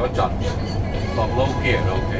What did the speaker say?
รถจอดบอกโลเกียร์โอเค